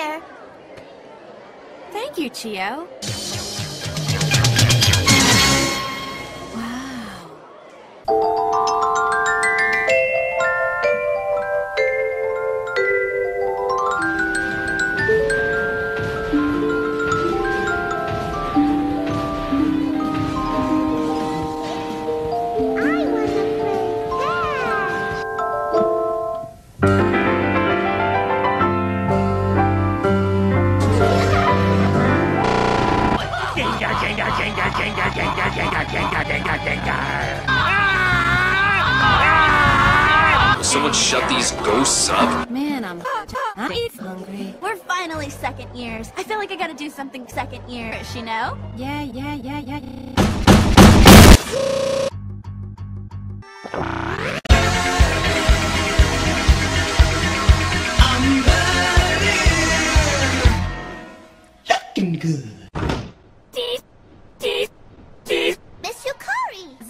here. Thank you, Chiyo. Will someone shut these ghosts up? Man, I'm I'm hungry. We're finally second years. I feel like I gotta do something second years, you know? Yeah, yeah, yeah, yeah, yeah. Miss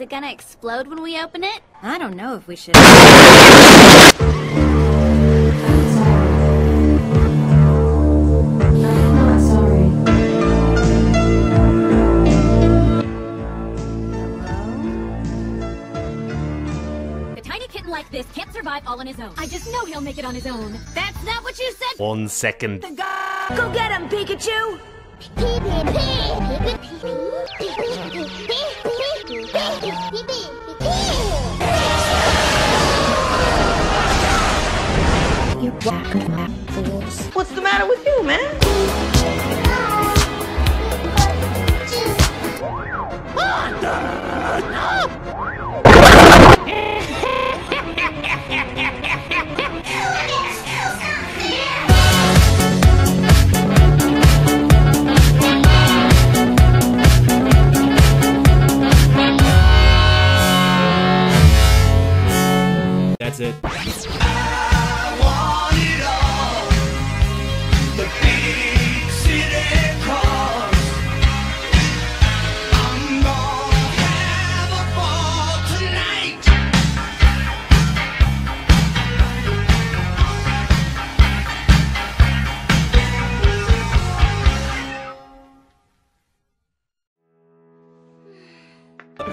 Is it gonna explode when we open it? I don't know if we should. A tiny kitten like this can't survive all on his own. I just know he'll make it on his own. That's not what you said! One second. Go get him, Pikachu! What's the matter with you, man? It.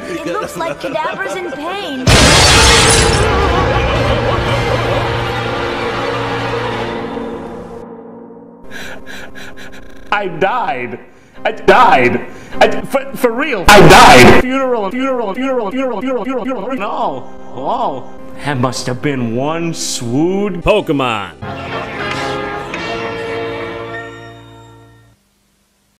It looks like Kadabra's in pain. I died. I died. I, for, for real. I died. Funeral, funeral, funeral, funeral, funeral, funeral, funeral. No. Oh. That must have been one swoon. Pokemon.